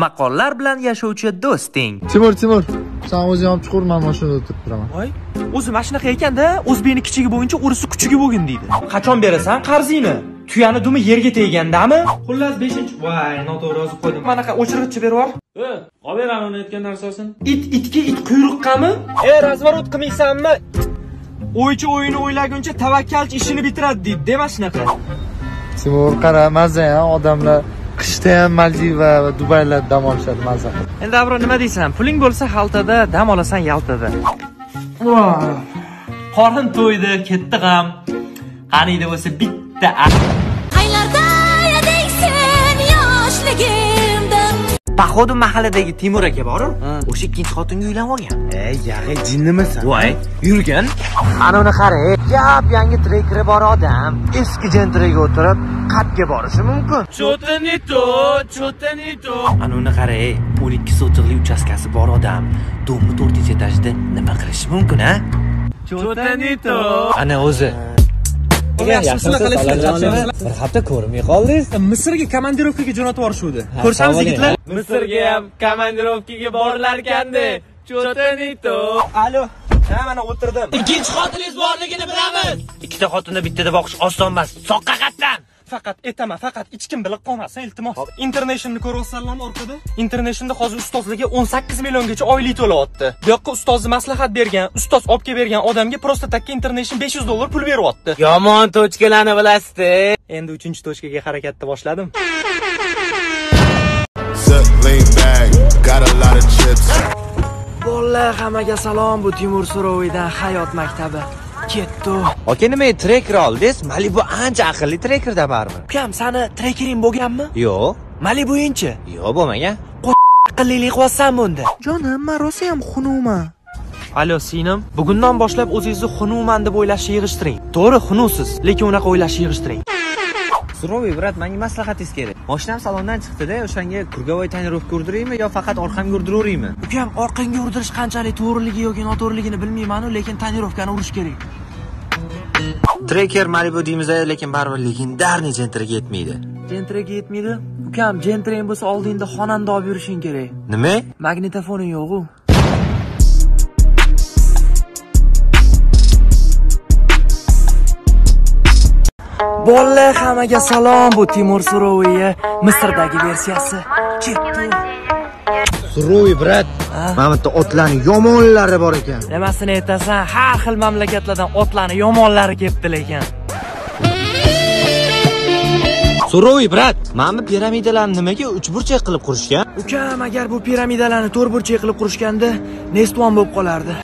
maqollar bilan yashovchi do'sting timur timur. San o'zing olib chiqur man mashinada o'tirib turaman. Voy o'zi mana shunaqa ekanda o'zbekni kichigi bo'yicha o'risi kuchugi bo'lgin deydi. Qachon berasan qarzingni? Tuyani dumi yerga tegandami xullas beshinchi voy noto'g'ri yozib qo'ydim. Manaqa o'chirgichni berib yubor e olib beraman uni aytgan narsasini it itga it quyruqqami? E razворот qilmaysanmi? O'ychi o'yini o'ylaguncha tavakkalchi ishini bitiradi deydi dema shunaqa timur qara mazza ham odamlar qishda ham maldiva va dubaylarda dam olishadi mazza. Qilib endi abro nima deysan? Puling bo'lsa xaltada dam olasan yaltada. Qornim to'ydi ketdi g'am. Qaniydi bo'lsa bitta походу mahalladagi timur aka boru o'sha ikkinchi xotinga uylanib olgan. Ey yag'i jinnimisan? Voy yurgin. Ana uni qara yap yangi trekeri bor odam. Eski jentrega o'tirib qatga borishi mumkin. Не то ana uni qara o'n ikki sotixli uchastkasi bor odam. Domni to'rtinchi etajda nima qilishi mumkin a что-то не то ana o'zi bir hafta ko'rmay qoldingiz. Misrga komandirovkaga jo'natib yuborishuvdi. Ko'rsangiz yigitlar. Misrga ham komandirovkaga не то alo ha mana o'tirdim. Ikkinchi xotiningiz borligini bilamiz. Ikkita xotinni bittada boqish oson emas soqqa qatdan faqat aytaman faqat ichkim biliq qolmasin iltimos. Internationalni ko'ryapsanlarmi orqada. Internationalda hozir ustozlarga 18 milliongacha oylik to'layapti bu yoqqa ustozni maslahat bergan ustoz olib kelib bergan odamga просто takka international 500 dollar pul beryapti. Yomon tochkalarni bilasizda. Endi uchinchi tochkaga harakatni boshladim. Bolalar hammaga salom bu timur suroviydan hayot maktabi ketdi. Aka nima treker oldingiz? Malibu ancha aqlli trekerda barmi ukam sani trekering bo'lganmi? Yo'q. Malibuyinchi yo'q bo'lmagan. Aqllilik qilyapsanmi unda jonim man rosa ham xunuvman alo singlim bugundan boshlab o'zingizni xunuvman deb o'ylashni yig'ishtiring. To'g'ri xunuvsiz lekin unaqa o'ylashni yig'ishtiring suroviy brat menga maslahatingiz kerak. Moshinam salondan chiqdida o'shanga krugovой tonirovka urdiraymi yo faqat orqamga urdiraveraymi? Ukam orqangga urdirish qanchalik to'g'riligi yoki noto'g'riligini bilmaymanu lekin tonirovkani urish kerak. Treker malibu deymiz lekin baribir legendarniy jentrga yetmaydi. Jentrega yetmaydi. Ukam jentreng bo'lsa oldingda xonanda olib yurishing kerak. Nima? Magnitofoning yo'q-u. Bolalar hammaga salom. Bu Timur Suroviy Misrdagi versiyasi. Ketdi. suroviy brat mana bu yerda otlarni yomonlari bor ekan Nimasini aytasan? Har xil mamlakatlardan otlarni yomonlari kelibdi lekin. suroviy brat mana bu piramidalarni nimaga uchburchak qilib qurishgan Ukam, agar bu piramidalarni to'rtburchak qilib qurishganda Nestvon bo'lib qolardi.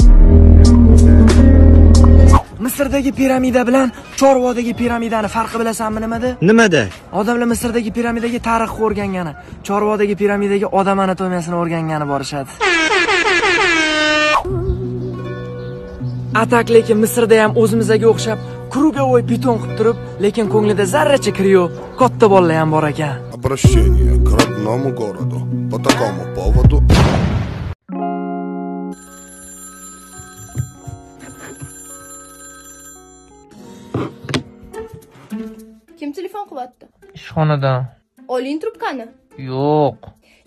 Misrdagi piramida bilan Chorvodagi piramidani farqi bilasanmi nimada? nimada Odamlar Misrdagi piramidaga tarixni o'rgangani, Chorvodagi piramidaga odam anatomiyasini o'rgangani borishadi. Atak lekin Misrda ham o'zimizga o'xshab krugovoy piton qilib turib, lekin ko'nglida zarracha kir yo'q, katta bolalar ham bor ekan. Обращение к родному городу. По такому поводу telefon qilyapti? Ishxonadan. Oling trubkani. Yo'q.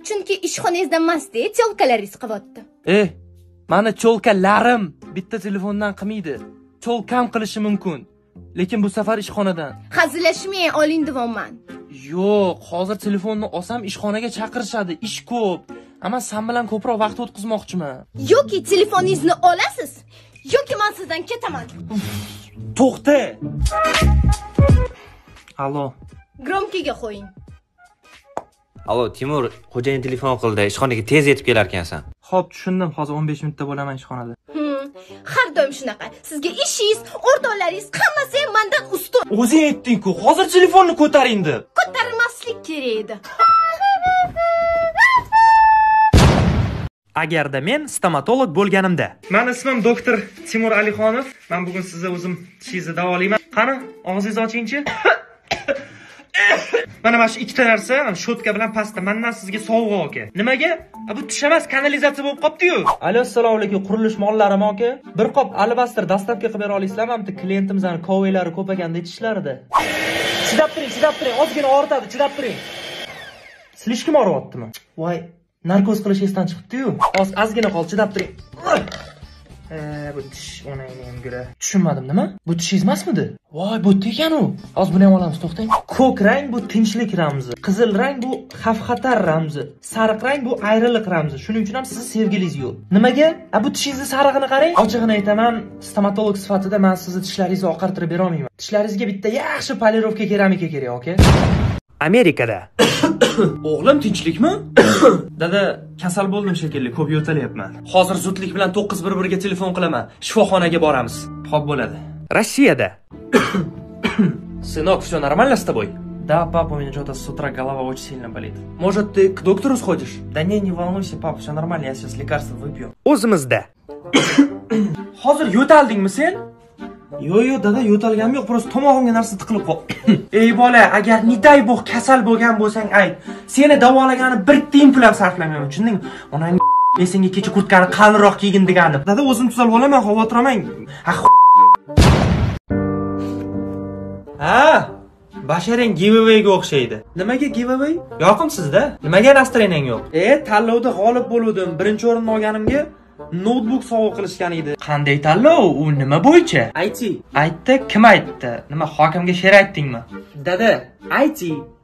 Chunki ishxonangizda emasda, telkalaringiz qilyapti. Eh, mani cho'lkalarim bitta telefondan qilmaydi. Cho'lkam qilishi mumkin. Lekin bu safar ishxonadan. Hazillashmang, oling devonman. Yo'q, hozir telefonni olsam ishxonaga chaqirishadi, ish ko'p. Amma sen bilan ko'proq vaqt o'tkazmoqchiman. Yoki telefoningizni olasiz, yoki men sizdan ketaman. To'xta. Allo. Gromkiga qo'ying. allo timur xo'jayin telefon qildi ishxonaga tez yetib kelar ekansan Xo'p, tushundim. Hozir 15 minutda bo'laman ishxonada. Hmm, har doim shunaqa. Sizga ishingiz, o'rtoqlaringiz hammasi ham mendan ustun. O'zing aytding-ku, hozir telefonni ko'taring deb. Ko'tarmaslik kerak edi. Agarda men stomatolog bo'lganimda. Meni ismim doktor Timur Alixonov. Men bugun sizni o'zim tishingizni davolayman. Qani, og'zingizni ochingchi. Mana mana shu ikkita narsa, mana shotka bilan pasta mendan sizga sovg'a aka. Nimaga? Bu tush emas, kanalizatsiya bo'lib qopti-yu. Alo, assalomu alaykum, qurilish mollarimi aka? Bir qop albastr dastavka qilib bera olasizlarmi? Bitta klientimizni koveylari ko'p ekanda ichishlarida. Chidab turing, chidab turing, ozgina og'ritadi, chidab turing. silishkim og'riyaptimi voy narkoz qilish esdan chiqibdi-yu. hozir ozgina qol chidab turing bu tish onangni ham gura. Tushunmadim, nima? Bu tishingiz emasmidi? Voy, bu ekan u. Hozir buni ham olamiz, to'xtang. Ko'k rang bu tinchlik ramzi. Qizil rang bu xavf-xatar ramzi. Sariq rang bu ayriliq ramzi. Shuning uchun ham sizni sevgilingiz yo'q. Nimaga? A bu tishingizni sarig'ini qarang. Ochig'ini aytaman, stomatolog sifatida men sizni tishlaringizni oqartirib bera olmayman. Tishlaringizga bitta yaxshi polirovka keramika kerak, aka. Amerikada. O'g'lim tinchlikmi? Dada, kasal bo'ldim shekilli, ko'p yo'talyapman. Hozir zudlik bilan 911 ga telefon qilaman. Shifoxonaga boramiz. Xo'p bo'ladi. Rossiyada. Сынок, все нормально с тобой? Да, папа, у меня что-то с утра голова очень сильно болит. Может, ты к доктору сходишь? Да не, не волнуйся, папа, все нормально, я сейчас лекарство выпью. O'zimizda. Hozir yo'taldingmi sen? Yo'q, yo'q, dada, yo'talganim yo'q, просто tomog'imga narsa tiqilib qoldi. Ey bola, agar niday bu kasal bo'lgan bo'lsang ayt. Seni davolagani bir tiyin pul ham sarflamayman, tushundingmi? Onang men senga kecha kurtkani qalinroq kiygin deganim. Dada, o'zim tuzalib olaman, xavotir olmang. Ha, Ha, basharang giveawayga o'xshaydi. Nimaga giveaway? Yoqimsizda. Nimaga настроениең yo'q? E, tanlovda g'olib bo'ldim. Birinchi o'rinni olganimga notebook sovg'a qilishgan edi. Qanday tanlov? U nima bo'yicha? IT. Aytdi, kim aytdi? Nima hokimga she'r aytdingmi? Dada, IT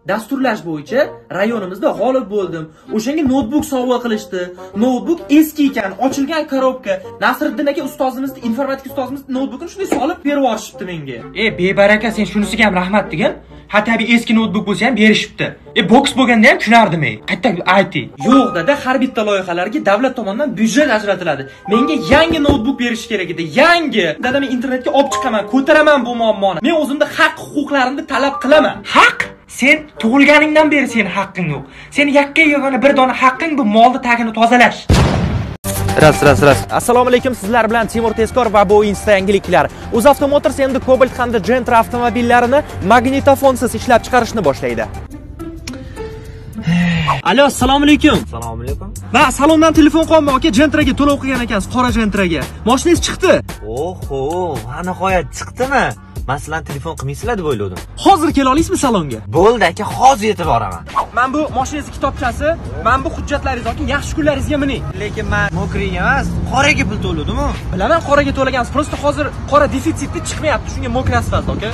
dasturlash bo'yicha rayonimizda g'olib bo'ldim. O'shanga notebook sovg'a qilishdi. Notebook eski ekan, ochilgan korobka. Nasriddin aka ustozimizni, informatika ustozimiz notebookini shunday solib berib yuborishibdi menga. E, bebaraka sen shunisiga ham rahmat degin. Ha tabiiy eski notebook bo'lsa ham berishibdi. E boks bo'lganda ham tushunardim ey. Qayta ayting. Yo'q dada, har bitta loyihalarga davlat tomonidan byudjet ajratiladi. Menga yangi notebook berish kerak edi. Yangi. Dada men internetga olib chiqaman, ko'taraman bu muammoni. Men o'zimda haq huquqlarimni talab qilaman. Haq? Sen tug'ilganingdan beri seni haqqing yo'q. Seni yakka yagona bir dona haqqing bu molni tagini tozalash. Ras, ras, ras. Assalomu alaykum. Sizlar bilan Timur Tezkor va bu Insta yangiliklar. UzAuto Motors endi Cobalt hamda Gentra avtomobillarini magnitofonsiz ishlab chiqarishni boshlaydi. Alo, assalomu alaykum. Assalomu alaykum. Va salondan telefon qolma aka, Gentraga to'lov qilgan ekansiz, qora Gentraga. Mashinangiz chiqdi. Oho, va nihoyat chiqdimi? Men sizlarni telefon qilmaysizlar deb o'yladim. Hozir kela olasizmi salonga? Bo'ldi aka, hozir yetib boraman. Mana bu mashinangiz kitobchasi, mana bu hujjatlaringiz aka, yaxshi kunlaringizga mining. Lekin men mokriy emas, qoraga pul to'ladim-ku. Bilaman qoraga to'lagansiz, просто hozir qora defitsitni chiqmayapti, shunga mokri asfalt aka.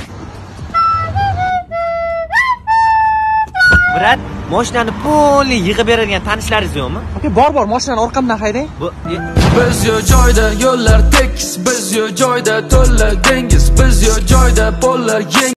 Brat, mashinani polni yig'ib beradigan tanishlaringiz yo'qmi? Aka, bor bor, mashinani orqamdan haydang. Bu Biz yo joyda yo'llar tekis, biz yo joyda to'la dengiz, biz yo joyda pollar yeng